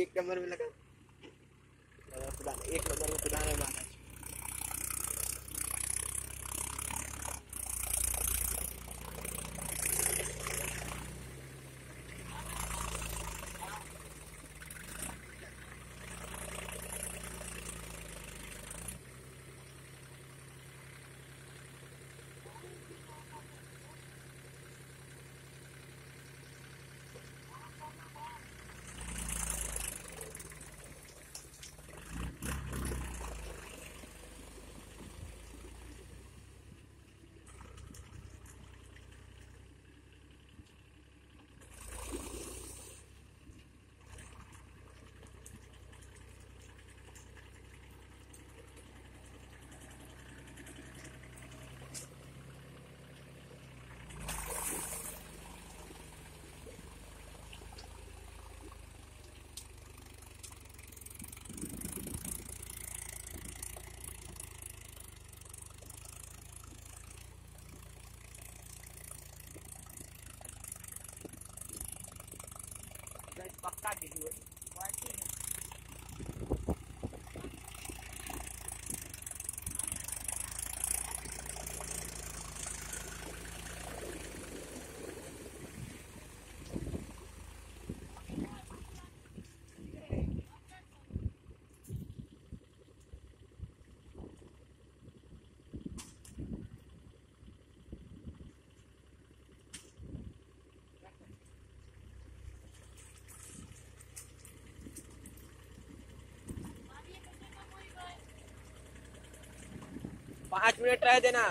एक नंबर में लगा। एक नंबर में खुदा ने cidade de Barcarena. पाँच मिनट रह देना।